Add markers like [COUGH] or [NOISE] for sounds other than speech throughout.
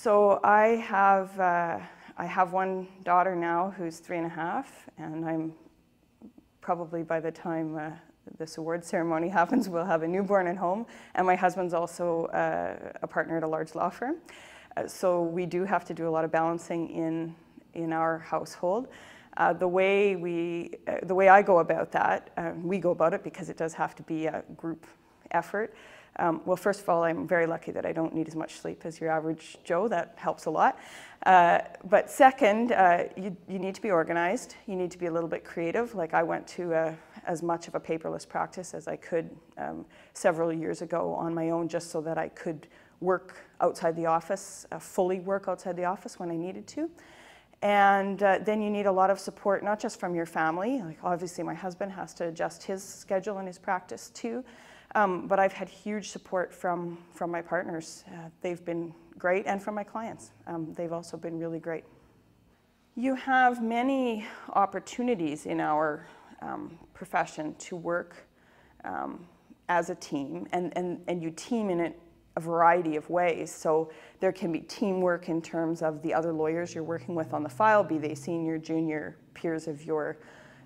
So I have, uh, I have one daughter now who's three and a half, and I'm probably by the time uh, this award ceremony [LAUGHS] happens, we'll have a newborn at home. And my husband's also uh, a partner at a large law firm. Uh, so we do have to do a lot of balancing in, in our household. Uh, the way we, uh, the way I go about that, um, we go about it because it does have to be a group effort. Um, well, first of all, I'm very lucky that I don't need as much sleep as your average Joe. That helps a lot. Uh, but second, uh, you, you need to be organized. You need to be a little bit creative. Like I went to a, as much of a paperless practice as I could um, several years ago on my own, just so that I could work outside the office, uh, fully work outside the office when I needed to. And uh, then you need a lot of support, not just from your family. Like obviously, my husband has to adjust his schedule and his practice too. Um, but I've had huge support from, from my partners. Uh, they've been great, and from my clients. Um, they've also been really great. You have many opportunities in our um, profession to work um, as a team, and, and, and you team in it a variety of ways. So there can be teamwork in terms of the other lawyers you're working with on the file, be they senior, junior, peers of your,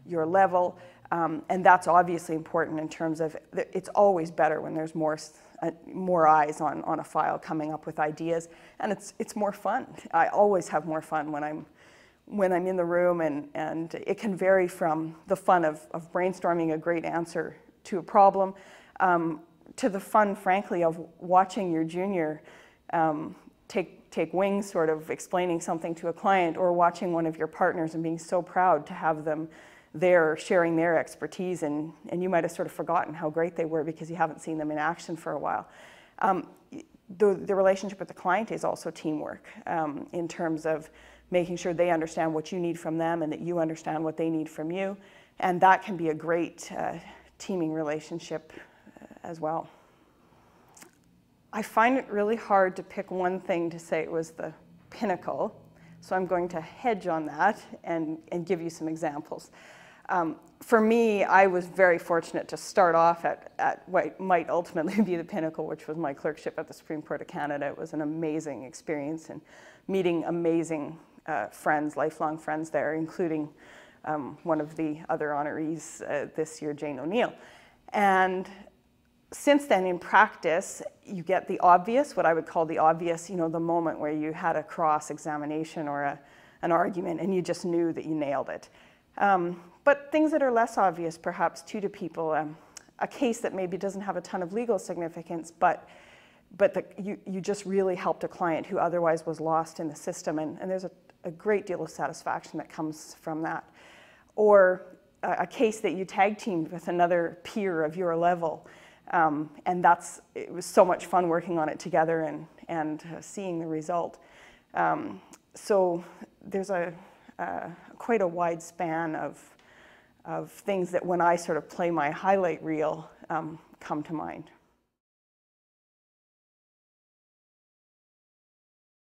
your level. Um, and that's obviously important in terms of it's always better when there's more uh, more eyes on, on a file coming up with ideas, and it's it's more fun. I always have more fun when I'm when I'm in the room, and and it can vary from the fun of of brainstorming a great answer to a problem, um, to the fun, frankly, of watching your junior um, take take wings, sort of explaining something to a client, or watching one of your partners and being so proud to have them there sharing their expertise, and, and you might have sort of forgotten how great they were because you haven't seen them in action for a while. Um, the, the relationship with the client is also teamwork um, in terms of making sure they understand what you need from them and that you understand what they need from you. And that can be a great uh, teaming relationship uh, as well. I find it really hard to pick one thing to say it was the pinnacle, so I'm going to hedge on that and, and give you some examples. Um, for me, I was very fortunate to start off at, at what might ultimately be the pinnacle, which was my clerkship at the Supreme Court of Canada. It was an amazing experience and meeting amazing uh, friends, lifelong friends there, including um, one of the other honorees uh, this year, Jane O'Neill. And since then, in practice, you get the obvious, what I would call the obvious, you know, the moment where you had a cross examination or a, an argument and you just knew that you nailed it. Um, but things that are less obvious, perhaps, too, to people, um, a case that maybe doesn't have a ton of legal significance, but, but the, you, you just really helped a client who otherwise was lost in the system, and, and there's a, a great deal of satisfaction that comes from that. Or a, a case that you tag teamed with another peer of your level, um, and that's, it was so much fun working on it together and, and uh, seeing the result. Um, so there's a, uh, quite a wide span of, of things that when I sort of play my highlight reel um, come to mind.